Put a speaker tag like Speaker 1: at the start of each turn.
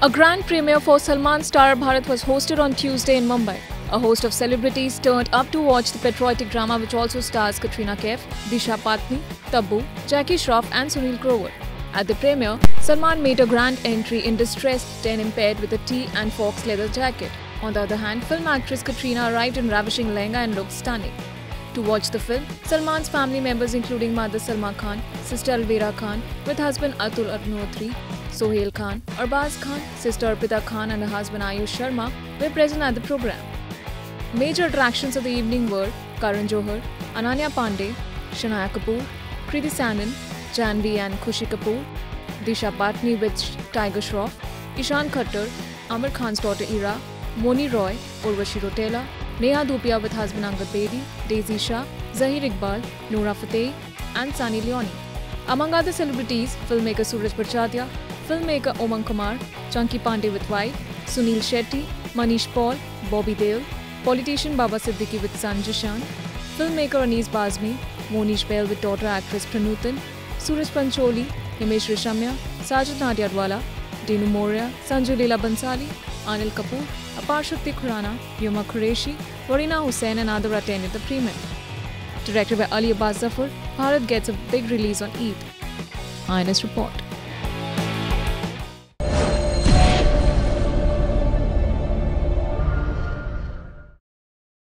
Speaker 1: A grand premiere for Salman star Bharat was hosted on Tuesday in Mumbai. A host of celebrities turned up to watch the patriotic drama which also stars Katrina Kaif, Disha Patani, Tabu, Jackie Shroff and Sunil Grover. At the premiere, Salman made a grand entry in distressed denim paired with a tee and fox leather jacket. On the other hand, film actress Katrina arrived in ravishing lehenga and looked stunning. To watch the film, Salman's family members including mother Salma Khan, sister Alvira Khan, with husband Atul Agnihotri, Sohail Khan, Arbaaz Khan, sister Arpita Khan and her husband Ayush Sharma were present at the program. Major attractions of the evening were Karan Johar, Ananya Panday, Shanaya Kapoor, Kriti Sanon, Janhvi and Khushi Kapoor, Disha Patani with Tiger Shroff, Ishaan Khatter, Aamir Khan's daughter Ira, Mouni Roy, Urvashi Rautela, Neha Dhupia with husband Angad Bedi, Daisy Shah, Zaheer Iqbal, Nora Fateh, and Sunny Leone. Among other celebrities, filmmaker Sooraj Barjatya, filmmaker Omang Kumar, Chunky Pandey with wife, Sunil Shetty, Manish Paul, Bobby Dale, politician Baba Siddiqui with son Jishan, filmmaker Anis Bazmi, Monish Bell with daughter actress Pranutan, Suraj Pancholi, Himesh Reshamya, Sajid Nadiadwala, Dinu Moria, Sanju Leela Bansali, Anil Kapoor, Apar Shakti Khurana, Yuma Qureshi, Warina Hussain and other attended the premiere. Directed by Ali Abbas Zafar, Bharat gets a big release on Eid. INS report.